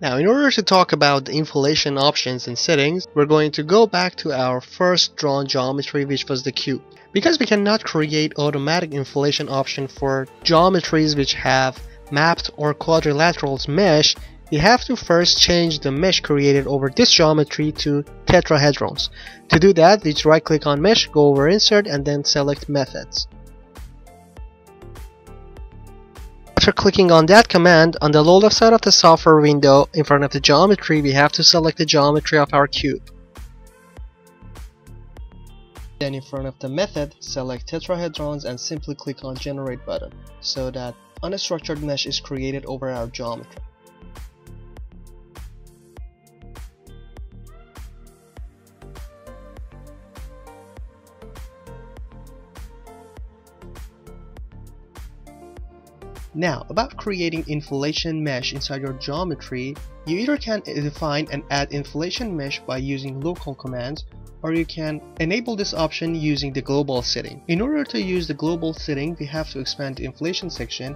Now, in order to talk about the inflation options and settings, we're going to go back to our first drawn geometry, which was the cube. Because we cannot create automatic inflation option for geometries which have mapped or quadrilaterals mesh, we have to first change the mesh created over this geometry to tetrahedrons. To do that, just right click on mesh, go over insert and then select methods. After clicking on that command, on the lower left side of the software window, in front of the geometry, we have to select the geometry of our cube. Then in front of the method, select tetrahedrons and simply click on generate button, so that unstructured mesh is created over our geometry. Now, about creating inflation mesh inside your geometry, you either can define and add inflation mesh by using local commands, or you can enable this option using the global setting. In order to use the global setting, we have to expand the inflation section,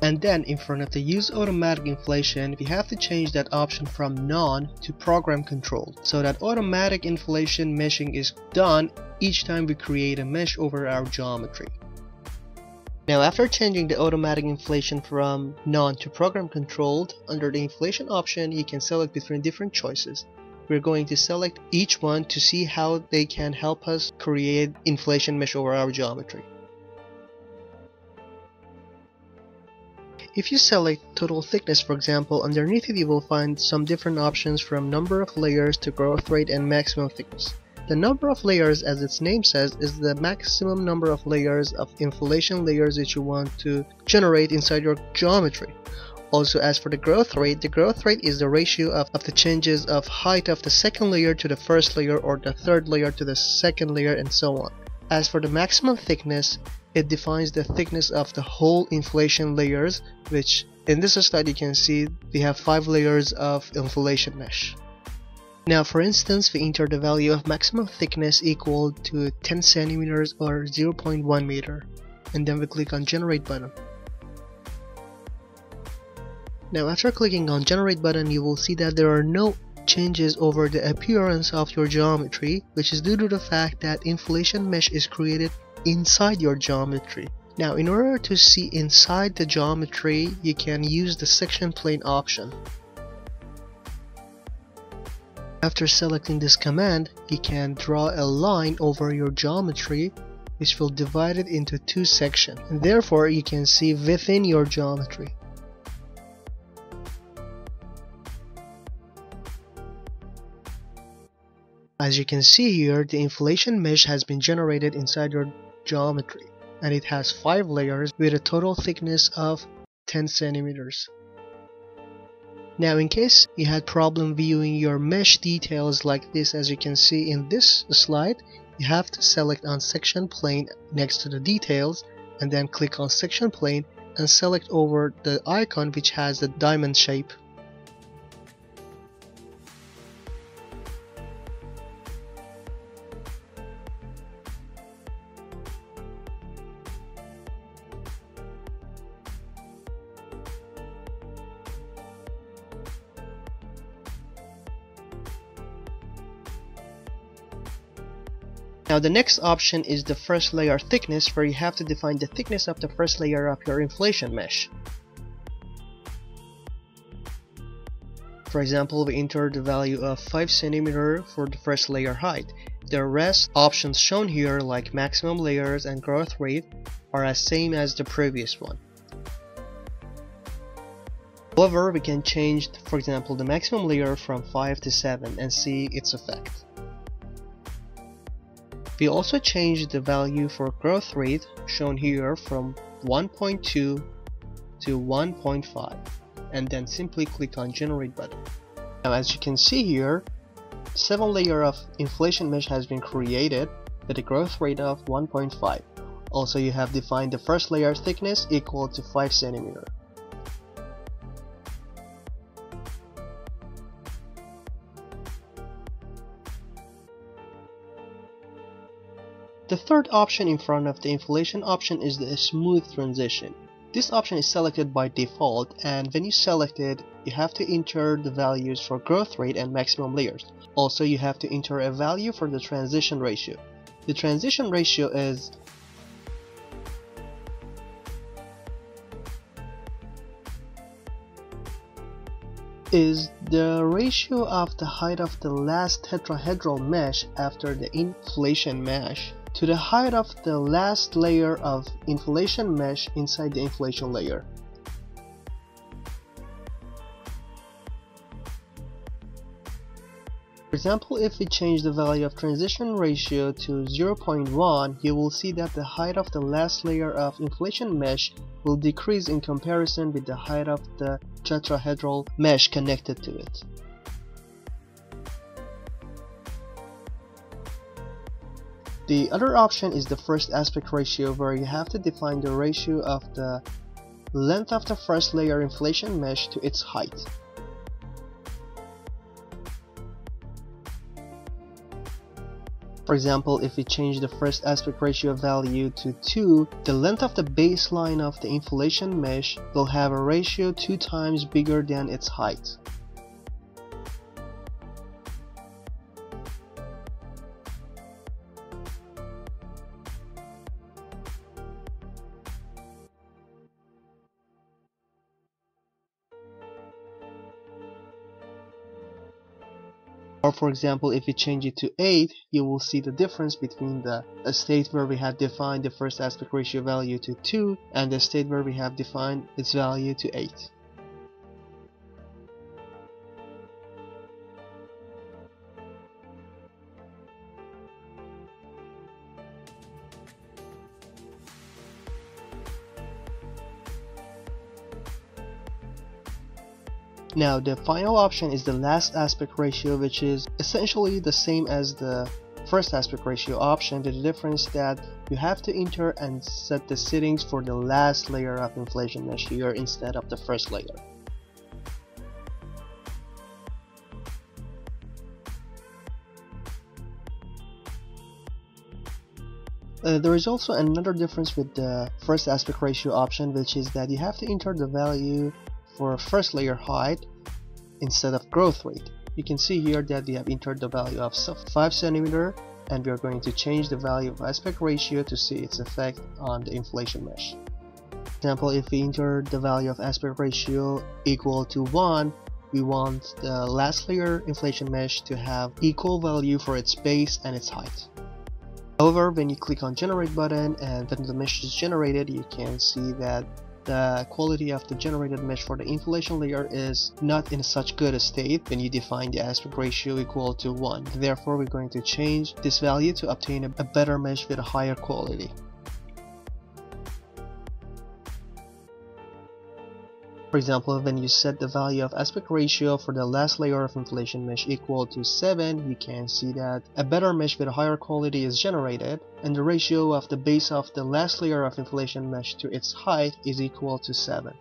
and then in front of the use automatic inflation, we have to change that option from none to program controlled, so that automatic inflation meshing is done each time we create a mesh over our geometry. Now after changing the automatic inflation from none to program controlled, under the inflation option you can select between different choices. We're going to select each one to see how they can help us create inflation mesh over our geometry. If you select total thickness for example, underneath it you will find some different options from number of layers to growth rate and maximum thickness. The number of layers, as its name says, is the maximum number of layers of inflation layers that you want to generate inside your geometry. Also, as for the growth rate, the growth rate is the ratio of, of the changes of height of the second layer to the first layer or the third layer to the second layer and so on. As for the maximum thickness, it defines the thickness of the whole inflation layers, which in this slide you can see we have 5 layers of inflation mesh. Now for instance, we enter the value of maximum thickness equal to 10 centimeters or 0.1 meter and then we click on generate button. Now after clicking on generate button you will see that there are no changes over the appearance of your geometry which is due to the fact that inflation mesh is created inside your geometry. Now in order to see inside the geometry you can use the section plane option. After selecting this command, you can draw a line over your geometry which will divide it into two sections and therefore you can see within your geometry. As you can see here, the inflation mesh has been generated inside your geometry and it has 5 layers with a total thickness of 10 centimeters. Now in case you had problem viewing your mesh details like this as you can see in this slide, you have to select on section plane next to the details and then click on section plane and select over the icon which has the diamond shape. Now the next option is the first layer thickness where you have to define the thickness of the first layer of your inflation mesh. For example, we enter the value of 5 cm for the first layer height. The rest options shown here like maximum layers and growth rate are as same as the previous one. However, we can change, for example, the maximum layer from 5 to 7 and see its effect. We also changed the value for growth rate shown here from 1.2 to 1.5 and then simply click on generate button. Now as you can see here, 7 layer of inflation mesh has been created with a growth rate of 1.5. Also you have defined the first layer thickness equal to 5 centimeter. The third option in front of the inflation option is the smooth transition. This option is selected by default and when you select it, you have to enter the values for growth rate and maximum layers. Also, you have to enter a value for the transition ratio. The transition ratio is is the ratio of the height of the last tetrahedral mesh after the inflation mesh to the height of the last layer of inflation mesh inside the inflation layer. For example, if we change the value of transition ratio to 0.1, you will see that the height of the last layer of inflation mesh will decrease in comparison with the height of the tetrahedral mesh connected to it. The other option is the first aspect ratio where you have to define the ratio of the length of the first layer inflation mesh to its height. For example, if we change the first aspect ratio value to 2, the length of the baseline of the inflation mesh will have a ratio 2 times bigger than its height. Or for example, if we change it to 8, you will see the difference between the state where we have defined the first aspect ratio value to 2 and the state where we have defined its value to 8. Now the final option is the last aspect ratio which is essentially the same as the first aspect ratio option with the difference that you have to enter and set the settings for the last layer of inflation mesh here instead of the first layer. Uh, there is also another difference with the first aspect ratio option which is that you have to enter the value for first layer height instead of growth rate. You can see here that we have entered the value of 5 centimeter and we are going to change the value of aspect ratio to see its effect on the inflation mesh. For example, if we enter the value of aspect ratio equal to 1, we want the last layer inflation mesh to have equal value for its base and its height. However, when you click on generate button and then the mesh is generated, you can see that the quality of the generated mesh for the inflation layer is not in such good a state when you define the aspect ratio equal to 1. Therefore, we're going to change this value to obtain a better mesh with a higher quality. For example, when you set the value of aspect ratio for the last layer of inflation mesh equal to 7, you can see that a better mesh with higher quality is generated, and the ratio of the base of the last layer of inflation mesh to its height is equal to 7.